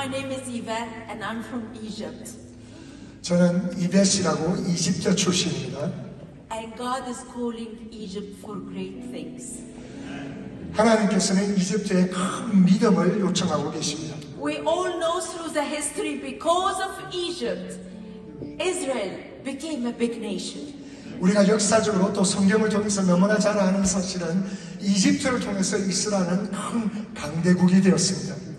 my name is Yvette and I'm from Egypt. 저는 이베시라고 이집트 출신입니다. And God is calling Egypt for great things. 하나님께서는 이집트에 큰 믿음을 요청하고 계십니다. We all know through the history because of Egypt, Israel became a big nation. 우리가 역사적으로 또 성경을 통해서 너무나 잘 아는 사실은 이집트를 통해서 이스라엘은 큰 강대국이 되었습니다.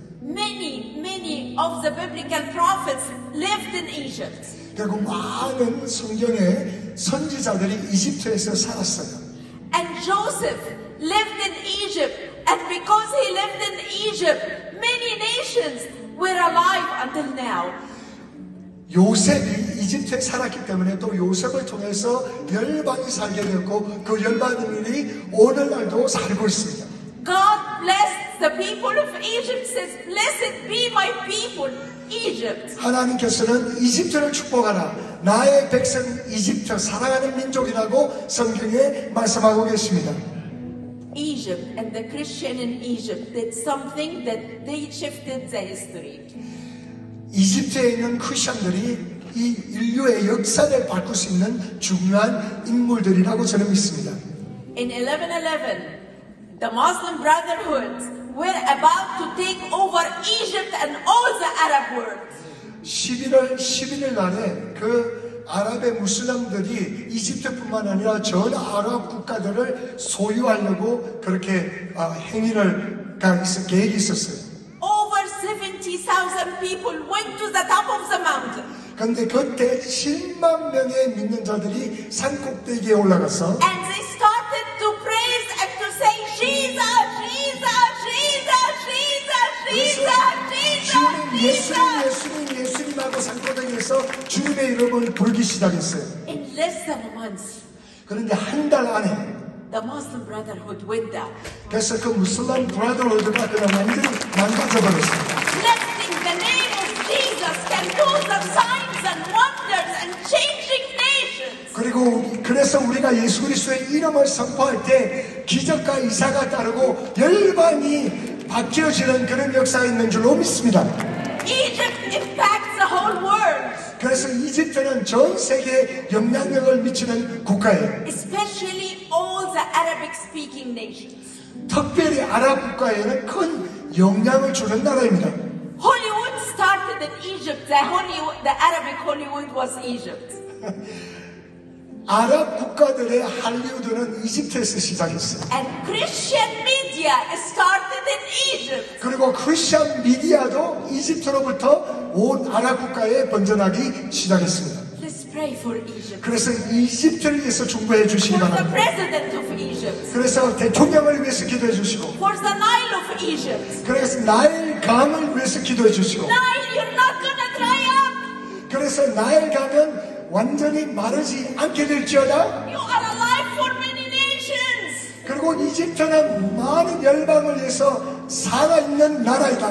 Of the biblical prophets lived in Egypt. 결국 많은 성경의 선지자들이 이집트에서 살았어요. And Joseph lived in Egypt. And because he lived in Egypt, many nations were alive until now. 요셉이 이집트에 살았기 때문에 또 요셉을 통해서 열방이 살게 되었고 그 열방인들이 오늘날도 살고 있습니다. God the people of Egypt, says, Blessed be my people, Egypt. 하나님께서는 이집트를 축복하라. 나의 백성 이집트 사랑하는 민족이라고 성경에 말씀하고 계십니다. Egypt and the Christian in Egypt did something that they shifted the history. 이집트에 있는 크리스천들이 이 인류의 역사를 바꿀 수 있는 중요한 인물들이라고 저는 믿습니다. In 1111, the Muslim Brotherhood were about to take over Egypt and all the Arab world. 11월 11일 날에 그 아랍의 무슬림들이 이집트뿐만 아니라 전 아랍 국가들을 소유하려고 그렇게 아, 행위를 계획이 있었어요. Over 70,000 people went to the top of the mountain. 그런데 그때 7만 명의 믿는 자들이 산 꼭대기에 올라가서 And they 예수님. 예수님 예수님 하고 산 꼭대기에서 주님의 이름을 부르기 시작했어요. In less than a month, 그런데 한 달 안에 the Muslim Brotherhood went down. 그래서 그 무슬림 브라더로드가 그냥 완전히 망가져버렸어요. Lifting the name of Jesus can do the signs and wonders and changing nations. 그리고 그래서 우리가 예수 그리스도의 이름을 선포할 때 기적과 이사가 따르고 열방이 바뀌어지는 그런 역사가 있는 줄로 믿습니다. Egypt impacts the whole world, 그래서 이집트는 전 세계에 영향력을 미치는 국가예요. especially all the Arabic speaking nations. 특별히 아랍 국가에는 큰 영향을 주는 나라입니다. Hollywood started in Egypt. The Hollywood, the Arabic Hollywood was Egypt. 아랍 국가들의 할리우드는 이집트에서 시작했어요. And Christian media started in Egypt. 그리고 크리스천 미디어도 이집트로부터 온 아랍 국가에 번져나기 시작했습니다. Let's pray for Egypt. 그래서 이집트를 위해서 중보해 주시기 For the 바랍니다. president of Egypt. 그래서 대통령을 위해서 기도해 주시고 For the Nile of Egypt. 그래서 나일 강을 위해서 기도해 주시고 Nile, you're not gonna dry up. 그래서 나일 강은 완전히 마르지 않게 될지어다 You are alive for many nations. 그리고 이집트는 많은 열방을 위해서 살아있는 나라이다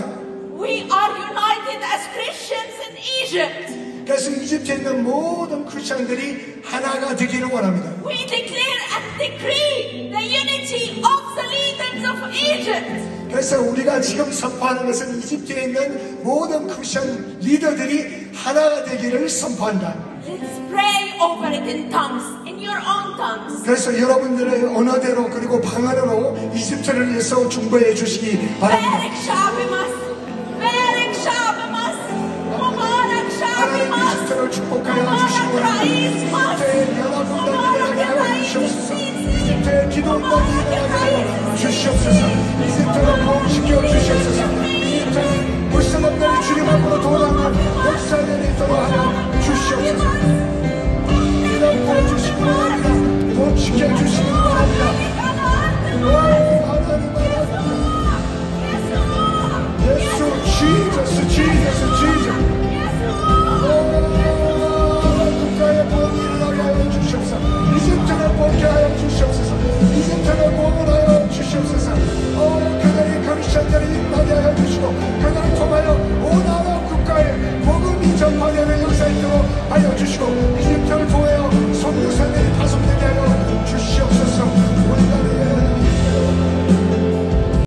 We are united as Christians in Egypt. 그래서 이집트에 있는 모든 크리스천들이 하나가 되기를 원합니다 We declare and decree the unity of the leaders of Egypt. 그래서 우리가 지금 선포하는 것은 이집트에 있는 모든 크리스천 리더들이 하나가 되기를 선포한다 그래서 여러분들의 언어대로 그리고 방언으로 20절을 위해서 중보해 주시기 바랍니다. 축복하여 주시고 여러분들에게 기도